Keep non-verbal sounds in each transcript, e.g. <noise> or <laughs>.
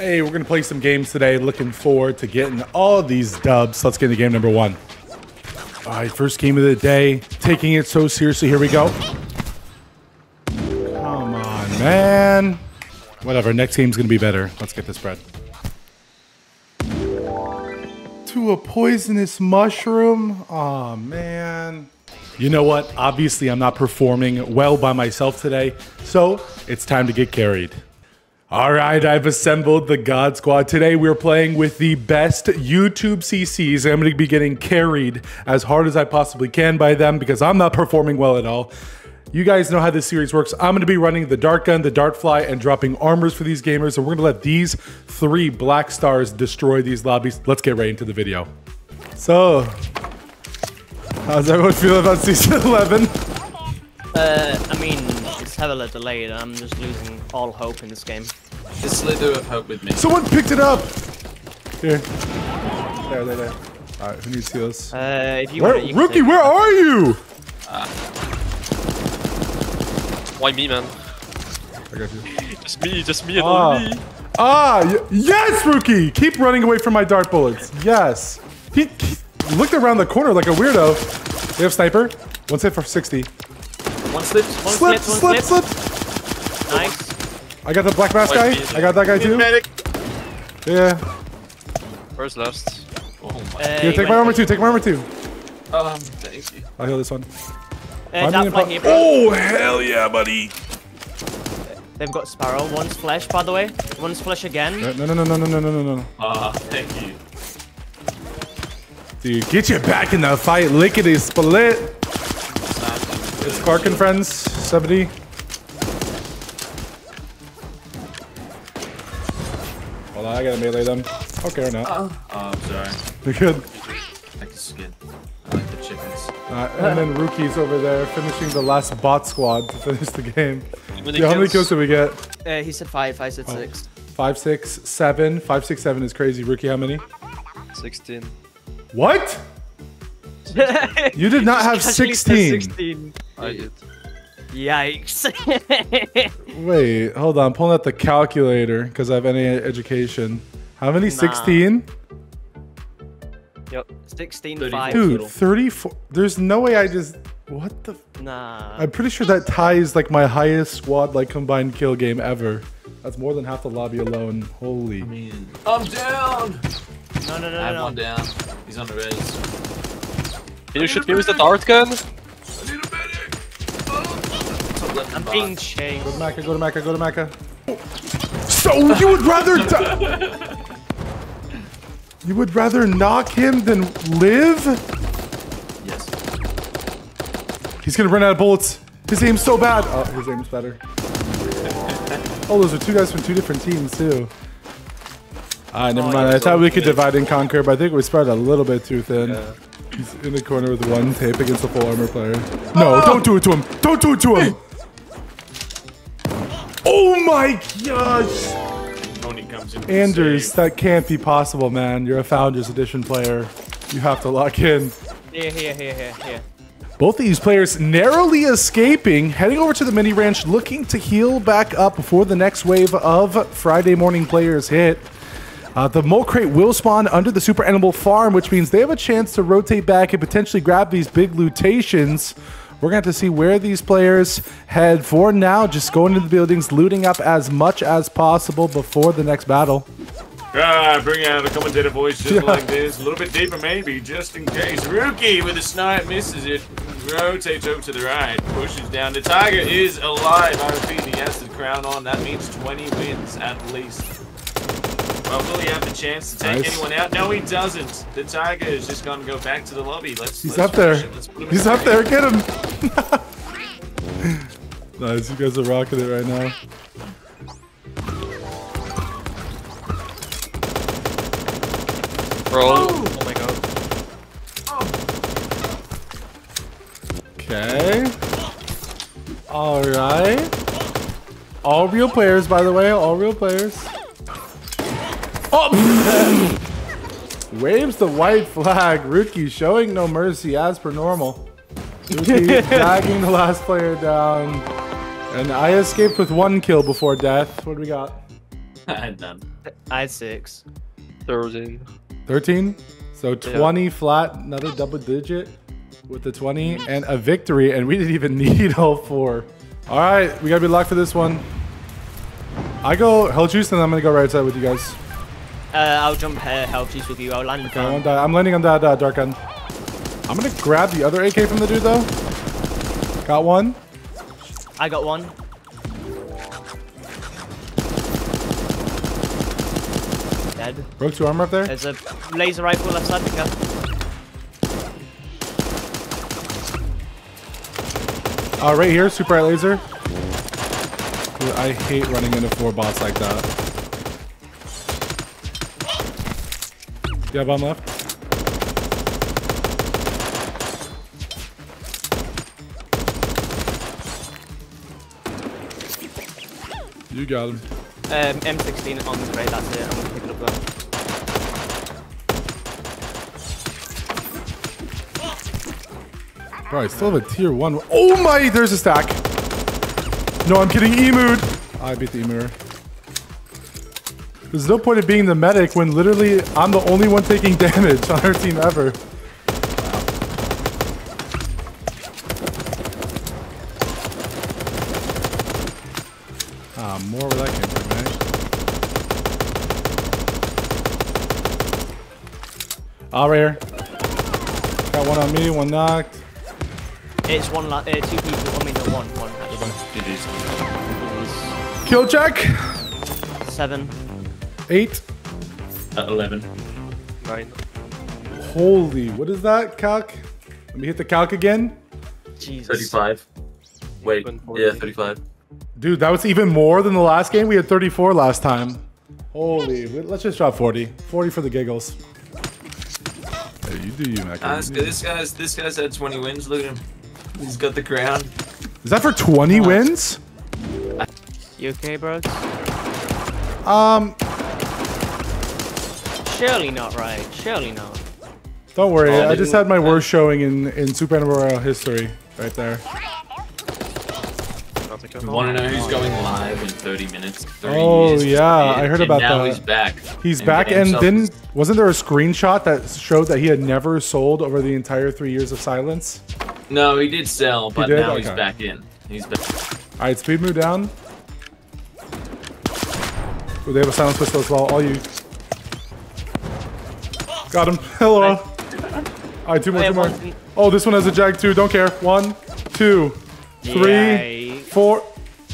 Hey, we're gonna play some games today. Looking forward to getting all these dubs. Let's get into game number one. All right, first game of the day. Taking it so seriously. Here we go. Come on, man. Whatever. Next game's gonna be better. Let's get this bread. To a poisonous mushroom. Oh man. You know what? Obviously, I'm not performing well by myself today, so it's time to get carried. All right, I've assembled the God Squad. Today we're playing with the best YouTube CCs. I'm to be getting carried as hard as I possibly can by them because I'm not performing well at all. You guys know how this series works. I'm going to be running the dart gun, the dart fly, and dropping armors for these gamers. And we're to let these three black stars destroy these lobbies. Let's get right into the video. So, how's everyone feel about season <laughs> 11? Uh, I mean, heavily delayed. I'm just losing all hope in this game. A slither of hope with me. Someone picked it up! Here. There, there, there. Alright, who needs heals? Uh, if you Where, want, you can rookie, take- where are you? Why me, man? I got you. Just me, just me and Ah. only me. Ah, yes, rookie! Keep running away from my dart bullets. Yes. He, he looked around the corner like a weirdo. They have sniper. One hit for 60. One slip. One Slip, slip, one slip, slip. slip. Nice. I got the black mask guy. I got that guy too. Medic. Yeah. Where's last? Oh my. Uh, Here, take my armor too. Take my armor too. Um, thank you. I'll heal this one. Uh, I'm that gonna fly pro- here, bro. oh, hell yeah, buddy. They've got Sparrow. One's flesh, by the way. One's flesh again. No, no, no, no, no, no, no, no, no. Ah, thank you. Dude, get you back in the fight. Lickety split. Sniping. It's Clark and Friends, 70. Hold on, I gotta melee them. Okay, or not. Oh, I'm sorry. They're good. I like the skin. I like the chickens. Uh, and then <laughs> Rookie's over there finishing the last bot squad to finish the game. many Yeah, how many kills kills? did we get? Uh, he said five. I said Oh. six. Five, six, seven. Five, six, seven is crazy. Rookie, how many? 16. What? <laughs> You did not have 16. 16. I did. Yikes. <laughs> Wait, hold on. Pulling out the calculator because I have any education. How many? 16? yep. 16, 34. 5. Dude, Total. 34. There's no way I just. What the? Nah. I'm pretty sure that ties like my highest squad like combined kill game ever. That's more than half the lobby alone. Holy. I mean, I'm down. No, no, no, I have no. one down. He's on the res. Can you shoot me with the dart gun? I'm box. being chased. Go to Mecca, go to Mecca, go to Mecca. So you would rather die? You would rather knock him than live? Yes. He's gonna run out of bullets. His aim's so bad. Oh, his aim's better. Oh, those are two guys from two different teams too. Alright, never Oh, mind. I thought we could divide and conquer, but I think we spread a little bit too thin. He's in the corner with one tape against a full armor player. No, don't do it to him. Don't do it to him. Oh my gosh. Tony comes in. Anders, that can't be possible, man. You're a Founders Edition player. You have to lock in. Here, here, here, here, here. Both of these players narrowly escaping, heading over to the mini ranch, looking to heal back up before the next wave of Friday morning players hit. Uh, the mole crate will spawn under the super animal farm, which means they have a chance to rotate back and potentially grab these big lootations. We're going to have to see where these players head for now. Just going into the buildings, looting up as much as possible before the next battle. Ah, bring out a commentator voice just Yeah. like this. A little bit deeper, maybe, just in case. Rookie with a snipe misses it. Rotates over to the right. Pushes down. The Tiger is alive. I repeat, he has the crown on. That means 20 wins at least. Well, will he have the chance to take Nice. anyone out? No, he doesn't. The Tiger is just going to go back to the lobby. Let's. He's let's up there. Let's put him in He's the up there. Get him. <laughs> nice. You guys are rocking it right now. Bro. Oh. oh my god. Okay. All right. All real players, by the way. All real players. Oh! <laughs> Waves the white flag. Rookie showing no mercy as per normal. Rookie <laughs> dragging the last player down. And I escaped with one kill before death. What do we got? I had none. I had six. 13. 13. So 20 flat, another double digit with the 20 and a victory. And we didn't even <laughs> need all four. All right, we gotta be locked for this one. I go hell juice and I'm gonna go right side with you guys. Uh, I'll jump uh, health juice with you. I'll land Okay, I down. won't die. I'm landing on that uh, dart gun. I'm gonna grab the other AK from the dude though. Got one. I got one. Dead. Broke two armor up there. There's a laser rifle left side. Pick up. Uh, right here, super eye laser. I hate running into four bots like that. Yeah, bomb left. You got him. Um, M16 on the grade. That's it. I'm gonna pick it up though. Bro, I still have a tier one. Oh my, there's a stack. No, I'm kidding. Emood. I beat the Emooer. There's no point in being the medic when literally I'm the only one taking damage on our team ever. Ah, more where that came from, eh? Ah, right here. Got one on me, one knocked. It's one. La- uh, two people. I mean, no, one. One. Actually. It is. Kill check. Seven. Eight. At 11. 9. Holy, what is that, calc? Let me hit the calc again. Jesus. 35. Wait, yeah, 35. Dude, that was even more than the last game. We had 34 last time. Holy, let's just drop 40. 40 for the giggles. Hey, you do you, Mac. Ah, this, guy's this guy's had 20 wins. Look at him. He's got the crown. Is that for 20 wins? You okay, bros? Um, Surely not right. Surely not. don't worry. Oh, I just had my worst showing in, in Super Animal Royale history right there. Not You want to know who's going live in 30 minutes? 30 Oh, years. yeah, I heard And about now that. he's back. He's And back and himself- didn't wasn't there a screenshot that showed that he had never sold over the entire three years of silence? No, he did sell, but did? now he's back in. He's back. All right, speed move down. Ooh, they have a silence pistol as well. All you. Got him. Hello. All right, two more, Oh, two more. one- Oh, this one has a jag too. Don't care. One, two, three, Yay. four,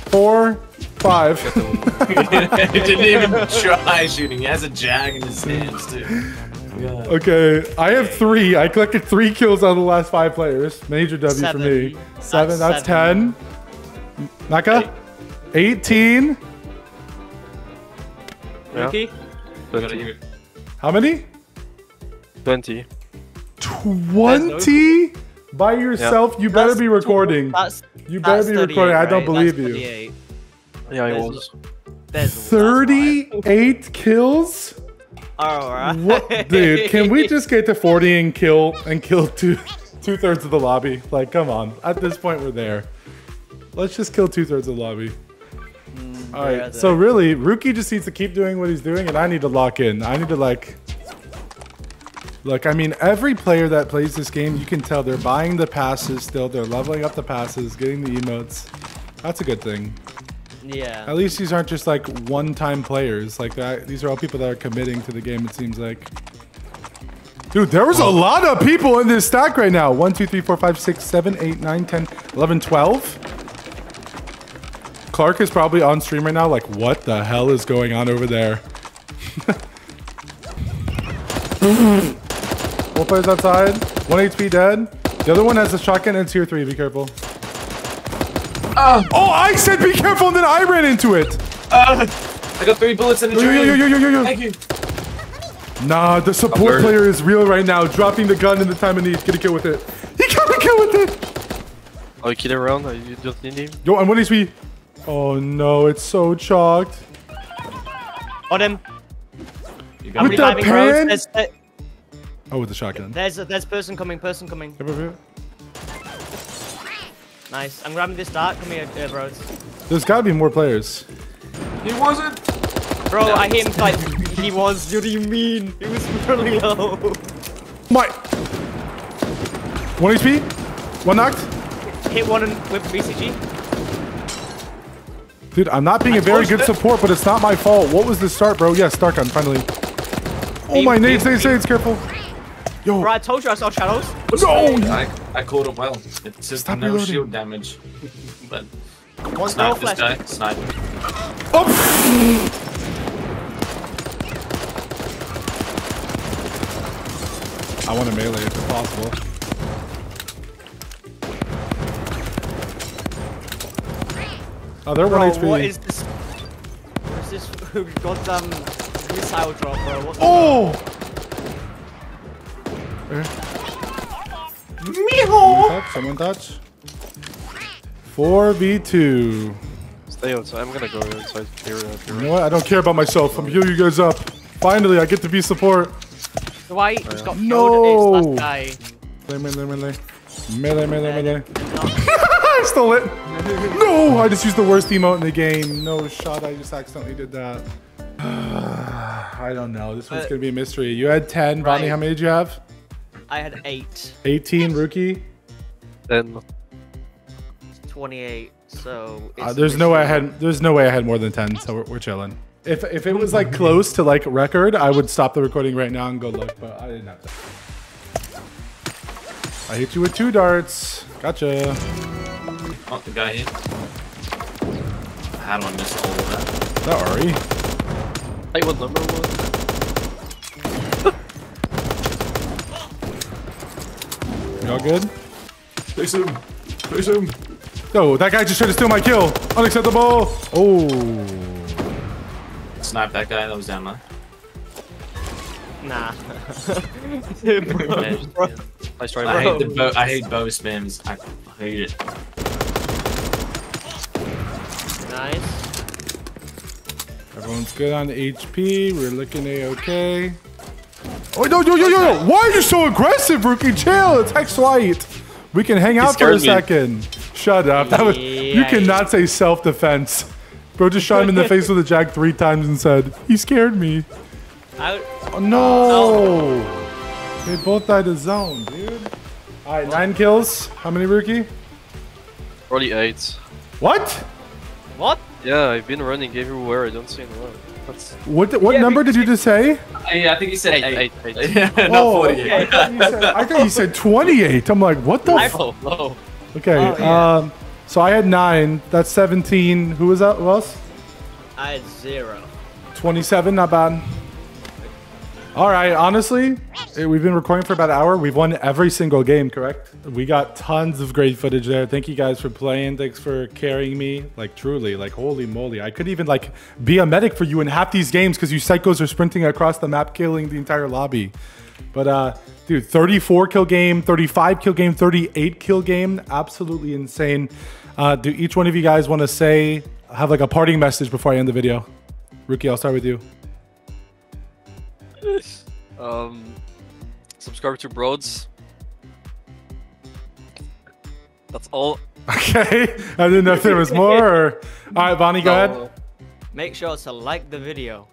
four, five. <laughs> he didn't even try shooting. He has a jag in his hands too. God. okay, I have three. I collected three kills out of the last five players. Major W Seven. for me. Seven. That's, That's seven. ten. Naka. Eighteen. Yeah. Rookie? Gotta 20. hear- How many? 20. 20 by yourself you better That's be recording. That's. you better that's be 38, recording i don't believe you. 38. Yeah, I was. There's that's fine. 38 kills? Alright. what dude? Can we just get to 40 and kill and kill two two-thirds of the lobby? Like come on. At this point we're there. Let's just kill two-thirds of the lobby. Mm, All yeah, right so really rookie just needs to keep doing what he's doing and i need to lock in. I need to like Look, I mean, every player that plays this game, you can tell they're buying the passes still. They're leveling up the passes, getting the emotes. That's a good thing. Yeah. At least these aren't just like one-time players. Like that. These are all people that are committing to the game. It seems like. Dude, there was a lot of people in this stack right now. 1, 2, 3, 4, 5, 6, 7, 8, 9, 10, 11, 12. Clark is probably on stream right now. Like, what the hell is going on over there? <laughs> One player's outside. One HP dead. The other one has a shotgun and tier 3. Be careful. Oh, I said be careful and then I ran into it. Ah, I got three bullets in a Yo, yo, dream. yo, yo, yo, yo, yo. Thank you. Nah, the support player is real right now, dropping the gun in the time of need. Get a kill with it. He got a kill with it. Oh, you kill around? You don't need him? Yo, and what HP? Oh no, it's so chalked. On him. You With got me. the Reviving Rose. Pan? There's, there- Oh, with the shotgun. there's, a, there's person coming, person coming. Yep, yep, yep. Nice. I'm grabbing this dart. Come here, uh, bros. There's gotta be more players. He wasn't. Bro, I hit him like he was. What do you mean? It was really low. My. One HP. One knocked. Hit one in- with BCG. Dude, I'm not being I a very good it. support, but it's not my fault. What was the start, bro? Yes, Dart Gun, finally. Oh Beam, my beam, nades, nades, beam. nades, careful. Yo, Bro, I told you I saw shadows. no! I, I caught up well. It's just Stop no reloading. shield damage. but One snipe this guy. Snipe. Oh! I want a melee if possible. Oh, they're Bro, one HP. what is this? What is this <laughs> goddamn missile drop, bro? What the Oh! Where? Someone touch, someone touch. 4v2. Stay outside. I'm gonna go inside. Here, You know what? I don't care about myself. I'm healing you guys up. Finally, I get to be support. Dwight just got killed. No. It's last guy. Melee, melee, melee. Melee, melee, melee. No. I stole it. No, I just used the worst emote in the game. No shot. I just accidentally did that. <sighs> I don't know. This one's Uh, gonna be a mystery. You had 10. Bonnie, how many did you have? I had eight. 18, rookie. Then 28. So it's Uh, there's no way I had. There's no way I had more than 10. So we're, we're chilling. If if it was like close to like record, I would stop the recording right now and go look. But I didn't have to. I hit you with two darts. Gotcha. Oh, the guy here. How do I miss all of that? Is that Ari? I want number one. Y'all good? Push him. Push him. Yo, that guy just tried to steal my kill. Unacceptable. Oh. Snipe that guy that was down there. Nah. Yeah. <laughs> Nice try, I bro. hate the bow. I hate bow spams. I hate it. nice. Everyone's good on HP. We're looking a-okay. Oh, no, yo, yo, yo, yo. Why are you so aggressive, Rookie? Chill. It's Hex White. We can hang out for a me. second. Shut up. That was, you Yeah. cannot say self-defense. Bro just shot him in the <laughs> face with a jack three times and said, he scared me. I, Oh, no. They both died to zone, dude. All right, nine kills. How many, Rookie? Probably eight. What? what? Yeah, I've been running everywhere. I don't see anyone. That's What, what Yeah, number did you just say? Yeah, I think he said Eight, eight. eight, eight. Yeah, <laughs> not Oh, 48. I thought you said- I thought you said 28. I'm like, what the? I- F- no. okay. Oh, yeah. Um, so I had nine. That's 17. Who was that? Who else? I had zero. 27. Not bad. All right. Honestly, we've been recording for about an hour. We've won every single game. Correct. We got tons of great footage there. Thank you guys for playing. Thanks for carrying me. Like truly, like holy moly, I could even like be a medic for you in half these games because you psychos are sprinting across the map, killing the entire lobby. But uh, dude, 34 kill game, 35 kill game, 38 kill game, absolutely insane. Uh, do each one of you guys want to say have like a parting message before I end the video? Rookie, I'll start with you. Um, subscribe to Brodes. That's all. <laughs> Okay, I didn't know if there was more. Or... All right, Bonnie, go ahead. Make sure to like the video.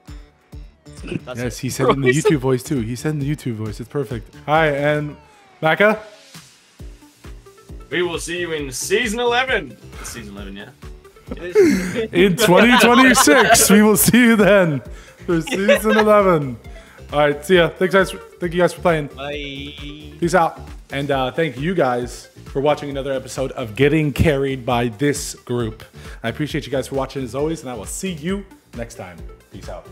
That's Yes, it. he said it in the YouTube voice too. He said in the YouTube voice. It's perfect. All right, and Maka. We will see you in season 11. It's season 11, yeah. <laughs> In 2026, we will see you then for season 11. All right, see ya. Thanks, guys. Thank you guys for playing. Bye. Peace out. And uh, thank you guys for watching another episode of Getting Carried by this group. I appreciate you guys for watching as always, and I will see you next time. Peace out.